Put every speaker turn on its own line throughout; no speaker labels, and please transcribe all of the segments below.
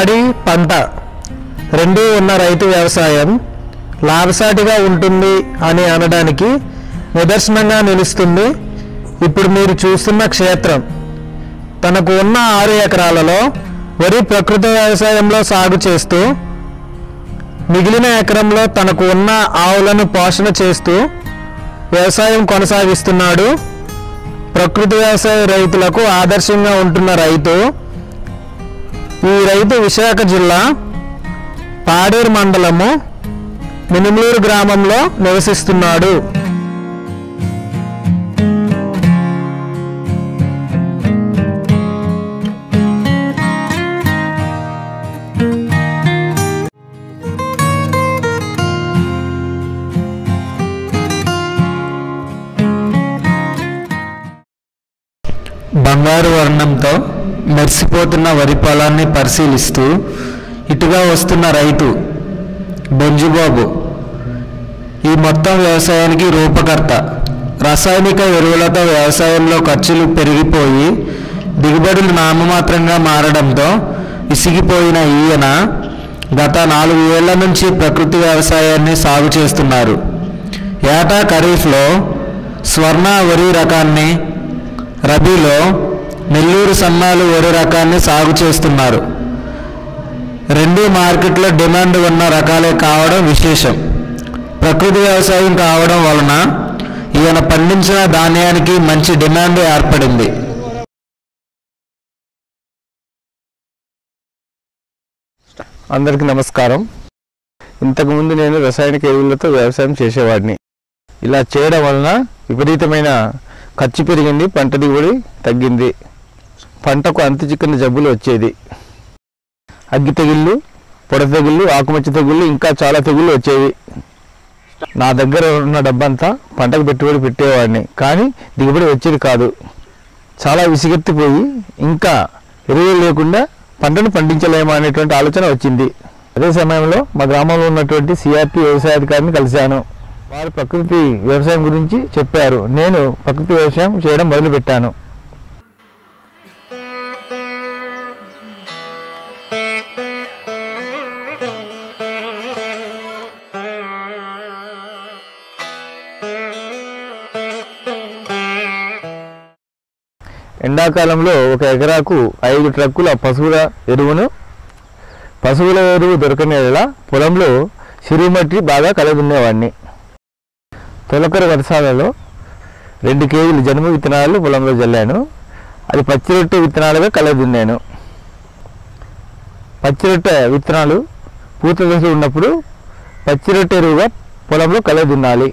పాడి పంట. రెండూ ఉన్న రైతు వ్యవసాయం లాభసాటిగా ఉంటుంది అని అనడానికి నిదర్శనంగా నిలుస్తుంది ఇప్పుడు మీరు చూస్తున్న క్షేత్రం. తనకు ఉన్న ఆరు ఎకరాలలో వరి ప్రకృతి వ్యవసాయంలో సాగు చేస్తూ మిగిలిన ఎకరంలో తనకు ఉన్న ఆవులను పోషణ చేస్తూ వ్యవసాయం కొనసాగిస్తున్నాడు. ప్రకృతి వ్యవసాయ రైతులకు ఆదర్శంగా ఉంటున్న రైతు ఈ రైతు విశాఖ జిల్లా పాడేరు మండలము మినుమూరు గ్రామంలో నివసిస్తున్నాడు. ఎండిపోతున్న వరి పొలాన్ని పరిశీలిస్తూ ఇటుగా వస్తున్న రైతు బొంజుబాబు ఈ మొత్తం వ్యవసాయానికి రూపకర్త. రసాయనిక ఎరువులతో వ్యవసాయంలో ఖర్చులు పెరిగిపోయి దిగుబడులు నామమాత్రంగా మారడంతో విసిగిపోయిన ఈయన గత నాలుగు ఏళ్ళ నుంచి ప్రకృతి వ్యవసాయాన్ని సాగు చేస్తున్నారు. ఏటా ఖరీఫ్లో స్వర్ణ వరి రకాన్ని రబీలో నెల్లూరు సన్నాలు వరి రకాన్ని సాగు చేస్తున్నారు. రెండు మార్కెట్లో డిమాండ్ ఉన్న రకాలే కావడం విశేషం. ప్రకృతి వ్యవసాయం కావడం వలన ఈయన పండించిన ధాన్యానికి మంచి డిమాండ్ ఏర్పడింది. అందరికీ నమస్కారం. ఇంతకుముందు నేను రసాయనిక ఎరువులతో వ్యవసాయం చేసేవాడిని. ఇలా చేయడం వలన విపరీతమైన ఖర్చు పెరిగింది పంట దిగుబడి తగ్గింది. పంటకు అంత చిక్కని జబ్బులు వచ్చేది. అగ్గి తెగుళ్ళు పొడ తెగుళ్ళు ఆకుమచ్చ తెగుళ్ళు ఇంకా చాలా తెగుళ్ళు వచ్చేవి. నా దగ్గర ఉన్న డబ్బంతా పంటకు పెట్టుబడి పెట్టేవాడిని. కానీ దిగుబడి వచ్చేది కాదు. చాలా విసిగెత్తిపోయి ఇంకా ఎరువులు లేకుండా పంటను పండించలేమా అనేటువంటి ఆలోచన వచ్చింది. అదే సమయంలో మా గ్రామంలో ఉన్నటువంటి సిఆర్పి వ్యవసాయ అధికారిని కలిశాను. వారు ప్రకృతి వ్యవసాయం గురించి చెప్పారు. నేను ప్రకృతి వ్యవసాయం చేయడం మొదలుపెట్టాను. ఎండాకాలంలో ఒక ఎకరాకు ఐదు ట్రక్కుల పశువుల ఎరువును పశువుల ఎరువు దొరకని పొలంలో చిరుమట్టి బాగా కలుగునేవాడిని తొలకరి వర్షాలలో రెండు కేజీలు జనుము విత్తనాలు పొలంలో జల్లాను. అది పచ్చి రొట్టె విత్తనాలుగా కలదున్నాను పచ్చి రొట్టె విత్తనాలు పూత దశ ఉన్నప్పుడు పచ్చి రొట్టె ఎరువుగా పొలంలో కలదున్నాలి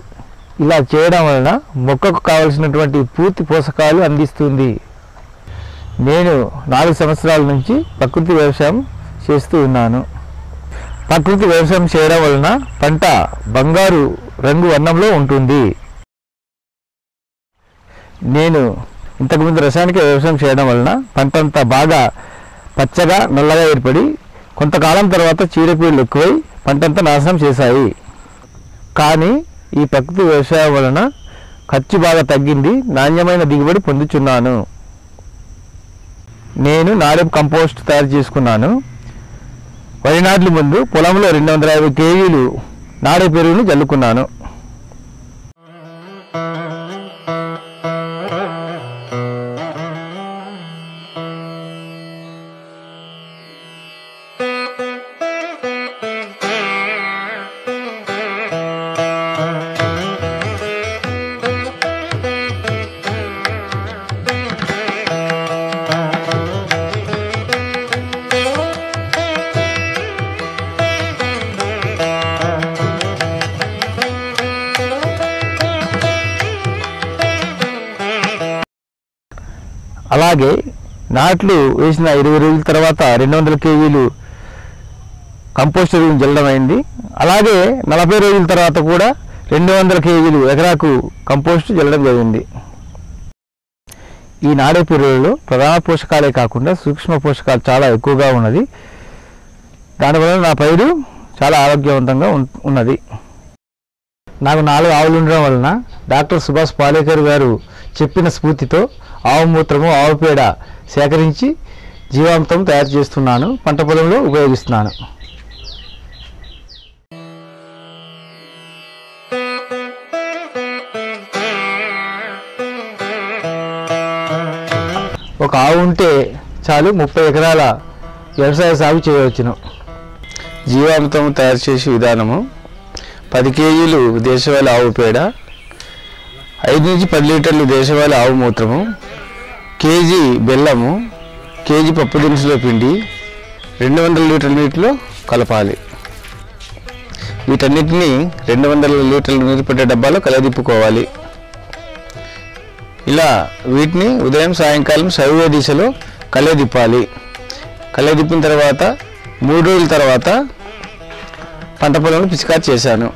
ఇలా చేయడం వలన మొక్కకు కావలసినటువంటి పూర్తి పోషకాలు అందిస్తుంది. నేను నాలుగు సంవత్సరాల నుంచి ప్రకృతి వ్యవసాయం చేస్తూ ఉన్నాను. ప్రకృతి వ్యవసాయం చేయడం వలన పంట బంగారు రంగు వర్ణంలో ఉంటుంది. నేను ఇంతకుముందు రసాయనిక వ్యవసాయం చేయడం వలన పంట అంతా బాగా పచ్చగా నల్లగా ఏర్పడి కొంతకాలం తర్వాత చీడపీడలు ఎక్కువై పంటంతా నాశనం చేశాయి. కానీ ఈ ప్రకృతి వ్యవసాయం వలన ఖర్చు బాగా తగ్గింది నాణ్యమైన దిగుబడి పొందుచున్నాను. నేను నారెప్ కంపోస్ట్ తయారు చేసుకున్నాను. వరి నాట్ల ముందు పొలంలో రెండు వందల యాభై కేజీలు నాడే పెరుగును జల్లుకున్నాను. అలాగే నాట్లు వేసిన ఇరవై రోజుల తర్వాత రెండు వందల కేజీలు కంపోస్ట్ ఎరువులు జల్లడం అయింది అలాగే నలభై రోజుల తర్వాత కూడా రెండు వందల కేజీలు ఎకరాకు కంపోస్ట్ జల్లడం జరిగింది. ఈ నాడే పెరుగులలో ప్రధాన పోషకాలే కాకుండా సూక్ష్మ పోషకాలు చాలా ఎక్కువగా ఉన్నది. దానివల్ల నా పైరు చాలా ఆరోగ్యవంతంగా ఉన్నది. నాకు నాలుగు ఆవులు ఉండడం వలన డాక్టర్ సుభాష్ పాలేకర్ గారు చెప్పిన స్ఫూర్తితో ఆవు మూత్రము ఆవు పేడ సేకరించి
జీవాంతం తయారు చేస్తున్నాను. పంట పొలంలో ఉపయోగిస్తున్నాను. ఒక ఆవు ఉంటే చాలు ముప్పై ఎకరాల వ్యవసాయ సాగు చేయవచ్చును.
జీవామృతం తయారు చేసే విధానము పది కేజీలు దేశవాళీ ఆవు పేడ ఐదు నుంచి పది లీటర్లు దేశవాళీ ఆవు మూత్రము కేజీ బెల్లము కేజీ పప్పు దినుసుల పిండి రెండు వందల లీటర్ల నీటిలో కలపాలి. వీటన్నిటిని రెండు వందల లీటర్ల నీరు పెట్టే డబ్బాలో కలదిప్పుకోవాలి. ఇలా వీటిని ఉదయం సాయంకాలం సవ్య దిశలో కలదిప్పాలి. కలదిప్పిన తర్వాత మూడు రోజుల తర్వాత పంట పొలంలో పిచికారి చేశాను.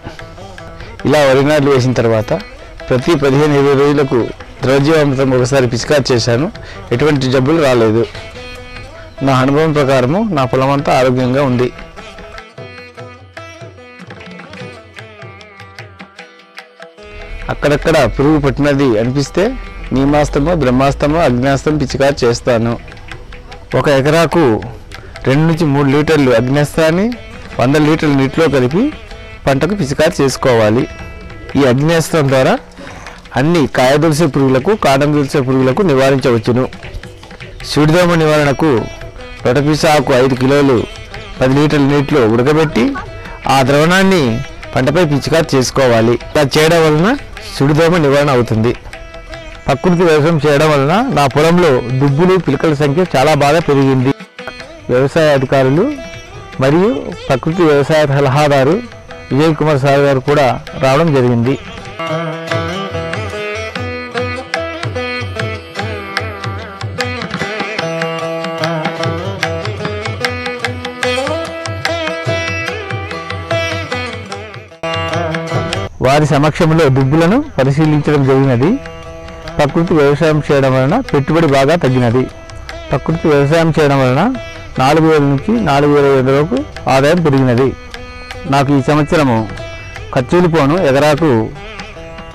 ఇలా వరి నాట్లు వేసిన తర్వాత ప్రతి పదిహేను ఇరవై రోజులకు ద్రవజీవామృతం ఒకసారి పిచికారి చేశాను. ఎటువంటి జబ్బులు రాలేదు. నా అనుభవం ప్రకారము నా పొలం అంతా ఆరోగ్యంగా ఉంది. అక్కడక్కడ పురుగు పట్టినది అనిపిస్తే నీమాస్తమో బ్రహ్మాస్తమో అగ్నాస్తం పిచికారి చేస్తాను. ఒక ఎకరాకు రెండు నుంచి మూడు లీటర్లు అగ్నేస్తాన్ని వంద లీటర్ల నీటిలో కలిపి పంటకు పిచికారి చేసుకోవాలి. ఈ అగ్నేస్తం ద్వారా అన్ని కాయదొలిసే పురుగులకు కాటం దులిసే పురుగులకు నివారించవచ్చును. సూడిదోమ నివారణకు రొటపిస ఆకు ఐదు కిలోలు పది లీటర్ల నీటిలో ఉడకబెట్టి ఆ ద్రవణాన్ని పంటపై పిచికారి చేసుకోవాలి. ఇలా చేయడం వలన సుడిదోమ నివారణ అవుతుంది. ప్రకృతి వ్యవసాయం చేయడం వలన నా పొలంలో దుబ్బులు పిలకల సంఖ్య చాలా బాగా పెరిగింది. వ్యవసాయ అధికారులు మరియు ప్రకృతి వ్యవసాయ సలహాదారు విజయ్ కుమార్ సార్ గారు కూడా రావడం జరిగింది. వారి సమక్షంలో దుబ్బులను పరిశీలించడం జరిగినది. ప్రకృతి వ్యవసాయం చేయడం వలన పెట్టుబడి బాగా తగ్గినది. ప్రకృతి వ్యవసాయం చేయడం వలన నాలుగు వేల నుంచి నాలుగు వేల ఐదు వరకు ఆదాయం పెరిగినది. నాకు ఈ సంవత్సరము ఖర్చులు పోను ఎకరాకు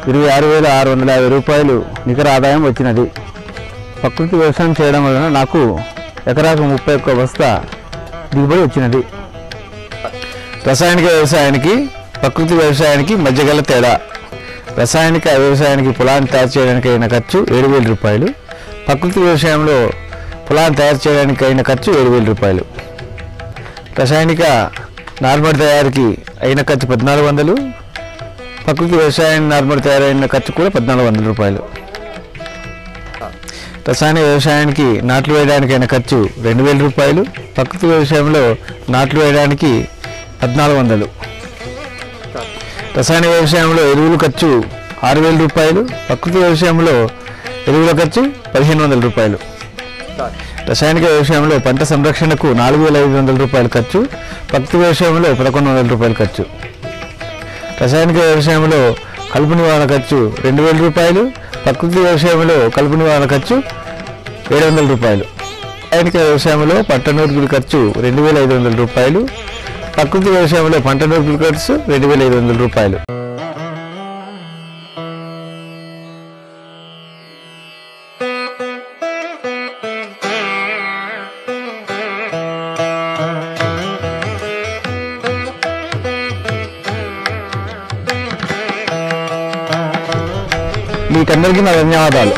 ఇరవై ఆరు వేల ఆరు వందల యాభై రూపాయలు నికర ఆదాయం వచ్చినది. ప్రకృతి వ్యవసాయం చేయడం వలన నాకు ఎకరాకు ముప్పై ఒక్క బస్తా దిగుబడి వచ్చినది. రసాయనిక వ్యవసాయానికి ప్రకృతి వ్యవసాయానికి మధ్య గల తేడా. రసాయనిక వ్యవసాయానికి పొలాన్ని తయారు చేయడానికి అయిన ఖర్చు ఏడు వేల రూపాయలు. ప్రకృతి వ్యవసాయంలో పొలాన్ని తయారు చేయడానికి అయిన ఖర్చు ఏడు వేల రూపాయలు. రసాయనిక నార్మల్ తయారీకి అయిన ఖర్చు పద్నాలుగు వందలు. ప్రకృతి వ్యవసాయం నార్మల్ తయారైన ఖర్చు కూడా పద్నాలుగు వందల రూపాయలు. రసాయన వ్యవసాయానికి నాట్లు వేయడానికి అయిన ఖర్చు రెండు వేల రూపాయలు. ప్రకృతి వ్యవసాయంలో నాట్లు వేయడానికి పద్నాలుగు వందలు. రసాయన వ్యవసాయంలో ఎరువుల ఖర్చు ఆరు వేల రూపాయలు ప్రకృతి వ్యవసాయంలో ఎరువుల ఖర్చు పదిహేను వందల రూపాయలు. రసాయనిక వ్యవసాయంలో పంట సంరక్షణకు నాలుగు వేల ఐదు వందల రూపాయలు ఖర్చు ప్రకృతి వ్యవసాయంలో పదకొండు వందల రూపాయలు ఖర్చు. రసాయనిక వ్యవసాయంలో కలుపు నివారణ ఖర్చు రెండు వేల రూపాయలు ప్రకృతి వ్యవసాయంలో కలుపు నివారణ ఖర్చు ఏడు వందల రూపాయలు. రసాయనిక వ్యవసాయంలో పంట నూర్పుల ఖర్చు రెండు వేల ఐదు వందల రూపాయలు ప్రకృతి వ్యవసాయంలో పంట నూర్పుల ఖర్చు రెండు వేల ఐదు వందల రూపాయలు మీకందరికీ నా ధన్యవాదాలు